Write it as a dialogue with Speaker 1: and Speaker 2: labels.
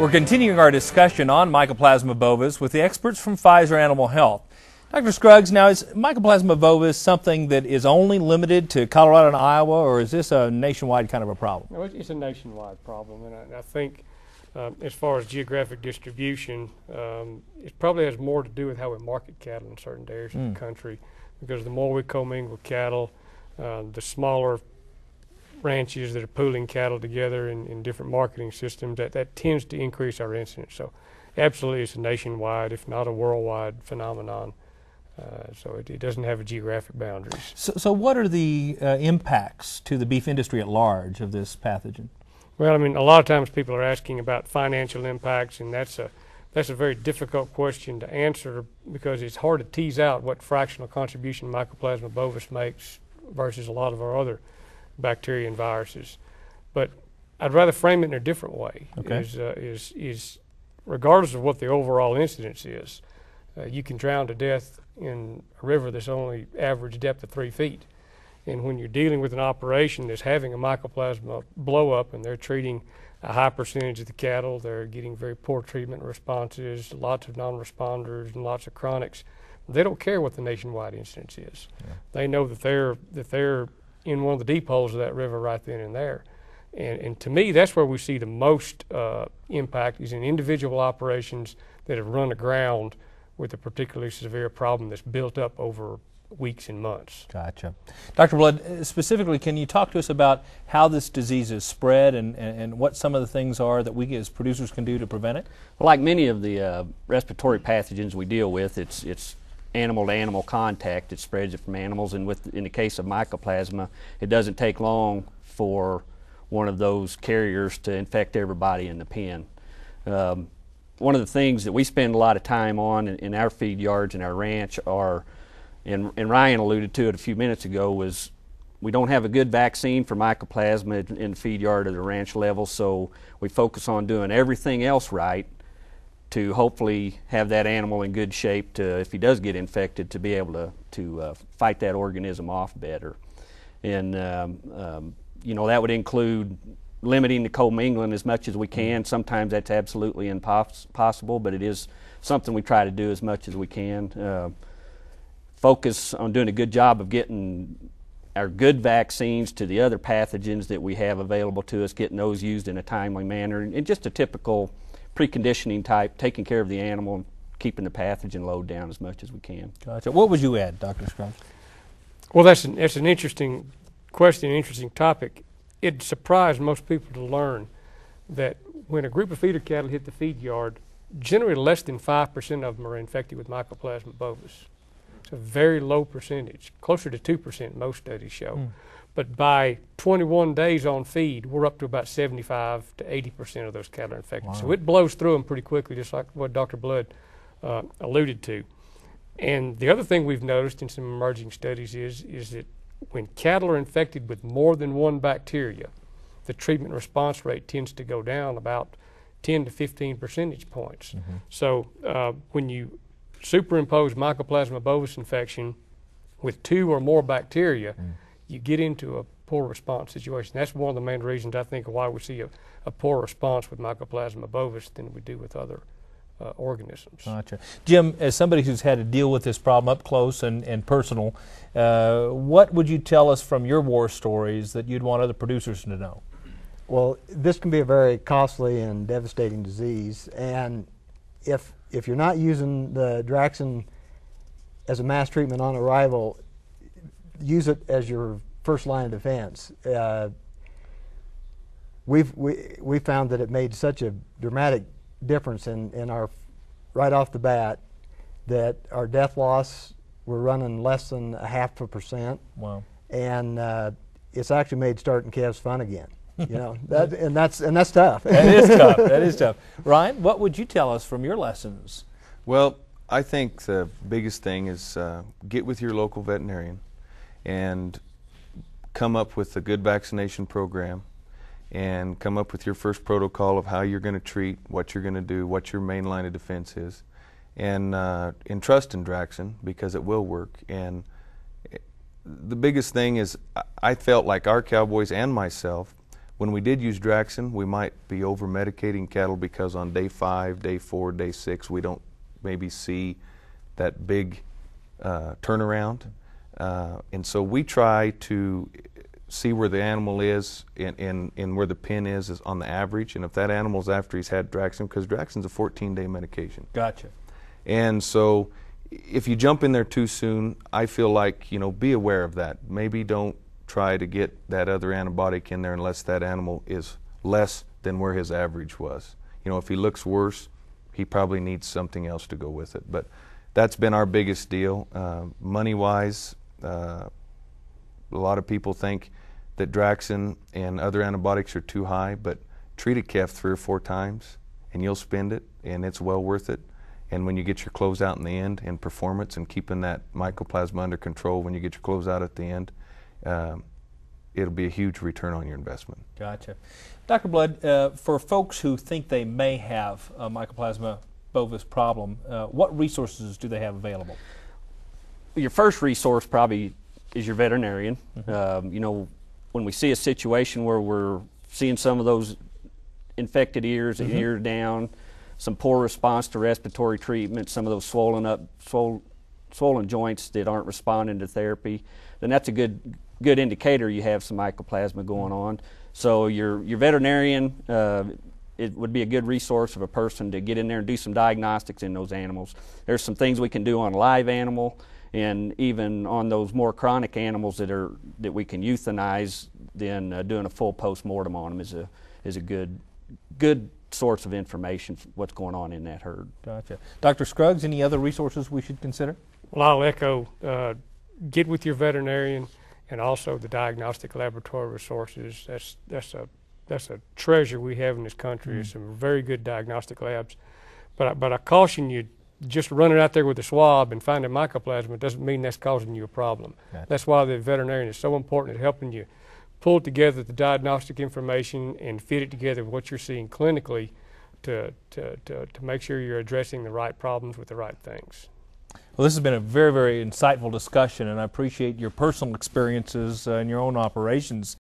Speaker 1: We're continuing our discussion on Mycoplasma bovis with the experts from Pfizer Animal Health. Dr. Scruggs, now is Mycoplasma bovis something that is only limited to Colorado and Iowa, or is this a nationwide kind of a problem?
Speaker 2: No, it's a nationwide problem, and I, I think um, as far as geographic distribution, um, it probably has more to do with how we market cattle in certain areas of
Speaker 1: Mm.
Speaker 2: the country. Because the more we commingle cattle, uh, the smaller ranches that are pooling cattle together in, in different marketing systems, that, that tends to increase our incidence. So, absolutely, it's a nationwide, if not a worldwide phenomenon. Uh, so, it, it doesn't have a geographic boundaries.
Speaker 1: So, so what are the uh, impacts to the beef industry at large of this pathogen?
Speaker 2: Well, I mean, a lot of times people are asking about financial impacts, and that's a that's a very difficult question to answer because it's hard to tease out what fractional contribution Mycoplasma bovis makes versus a lot of our other bacteria and viruses. But I'd rather frame it in a different way.
Speaker 1: Okay.
Speaker 2: Is uh, is is regardless of what the overall incidence is, uh, you can drown to death in a river that's only average depth of three feet. And when you're dealing with an operation that's having a mycoplasma blow up and they're treating a high percentage of the cattle, they're getting very poor treatment responses, lots of non responders, and lots of chronics. They don't care what the nationwide incidence is.
Speaker 1: Yeah.
Speaker 2: They know that they're, that they're in one of the deep holes of that river right then and there. And, and to me, that's where we see the most uh, impact is in individual operations that have run aground with a particularly severe problem that's built up over weeks and months.
Speaker 1: Gotcha. Dr. Blood, uh, specifically, can you talk to us about how this disease is spread and, and, and what some of the things are that we as producers can do to prevent it?
Speaker 3: Well, like many of the uh, respiratory pathogens we deal with, it's it's animal to animal contact. It spreads it from animals, and with in the case of mycoplasma, it doesn't take long for one of those carriers to infect everybody in the pen. Um, one of the things that we spend a lot of time on in, in our feed yards and our ranch are, and, and Ryan alluded to it a few minutes ago, was we don't have a good vaccine for mycoplasma in, in feed yard or the ranch level, so we focus on doing everything else right to hopefully have that animal in good shape to, if he does get infected, to be able to, to uh, fight that organism off better. And, um, um, you know, that would include limiting the commingling as much as we can. Sometimes that's absolutely impossible, but it is something we try to do as much as we can. Uh, focus on doing a good job of getting our good vaccines to the other pathogens that we have available to us, getting those used in a timely manner, and just a typical preconditioning type, taking care of the animal and keeping the pathogen load down as much as we can.
Speaker 1: Gotcha. What would you add, Dr. Scruggs?
Speaker 2: Well, that's an, that's an interesting question, an interesting topic. It surprised most people to learn that when a group of feeder cattle hit the feed yard, generally less than 5% of them are infected with Mycoplasma bovis. It's a very low percentage, closer to 2%, most studies show.
Speaker 1: Hmm.
Speaker 2: But by 21 days on feed, we're up to about 75 to 80% of those cattle are infected. So it blows through them pretty quickly, just like what Dr. Blood uh, alluded to. And the other thing we've noticed in some emerging studies is, is that when cattle are infected with more than one bacteria, the treatment response rate tends to go down about 10 to 15 percentage points. So uh, when you superimpose Mycoplasma bovis infection with two or more bacteria, you get into a poor response situation. That's one of the main reasons I think why we see a, a poor response with Mycoplasma bovis than we do with other uh, organisms.
Speaker 1: Gotcha. Jim, as somebody who's had to deal with this problem up close and, and personal, uh, what would you tell us from your war stories that you'd want other producers to know?
Speaker 4: Well, this can be a very costly and devastating disease, and if if you're not using the Draxxin as a mass treatment on arrival, use it as your first line of defense. Uh, we've we we found that it made such a dramatic difference in in our right off the bat that our death loss we're running less than a half a percent
Speaker 1: Wow.
Speaker 4: and uh, it's actually made starting calves fun again. You know that, and that's and that's tough.
Speaker 1: That is tough. That is tough. Ryan, what would you tell us from your lessons?
Speaker 5: Well, I think the biggest thing is uh, get with your local veterinarian and come up with a good vaccination program and come up with your first protocol of how you're going to treat, what you're going to do, what your main line of defense is, and, uh, and trust in Draxxin because it will work. And the biggest thing is I- felt like our cowboys and myself when we did use Draxxin, we might be over medicating cattle because on day five, day four, day six, we don't maybe see that big uh, turnaround. Uh, and so we try to see where the animal is and, and, and where the pin is, is on the average. And if that animal's after he's had Draxxin, because Draxxin's a 14 day medication.
Speaker 1: Gotcha.
Speaker 5: And so if you jump in there too soon, I feel like, you know, be aware of that. Maybe don't try to get that other antibiotic in there unless that animal is less than where his average was. You know, if he looks worse, he probably needs something else to go with it. But that's been our biggest deal. Uh, money wise, uh, a lot of people think that Draxxin and other antibiotics are too high, but treat a calf three or four times and you'll spend it and it's well worth it. And when you get your close out in the end and performance and keeping that mycoplasma under control when you get your close out at the end, um, it'll be a huge return on your investment.
Speaker 1: Gotcha. Dr. Blood, uh, for folks who think they may have a Mycoplasma bovis problem, uh, what resources do they have available?
Speaker 3: Your first resource probably is your veterinarian. Um, you know, when we see a situation where we're seeing some of those infected ears, and ears down, some poor response to respiratory treatment, some of those swollen up, swol- swollen joints that aren't responding to therapy, then that's a good good indicator you have some mycoplasma going on. So your your veterinarian. Uh, it would be a good resource of a person to get in there and do some diagnostics in those animals. There's some things we can do on a live animal and even on those more chronic animals that are that we can euthanize. Then uh, doing a full post mortem on them is a is a good good source of information for what's going on in that herd.
Speaker 1: Gotcha. Dr. Scruggs, any other resources we should consider?
Speaker 2: Well, I'll echo, uh, get with your veterinarian and also the diagnostic laboratory resources. That's, that's a, that's a treasure we have in this country. There's some very good diagnostic labs. But I, but I caution you, just running out there with a swab and finding mycoplasma doesn't mean that's causing you a problem.
Speaker 1: Gotcha.
Speaker 2: That's why the veterinarian is so important at helping you pull together the diagnostic information and fit it together with what you're seeing clinically to, to, to, to make sure you're addressing the right problems with the right things.
Speaker 1: Well, this has been a very, very insightful discussion, and I appreciate your personal experiences uh, in your own operations.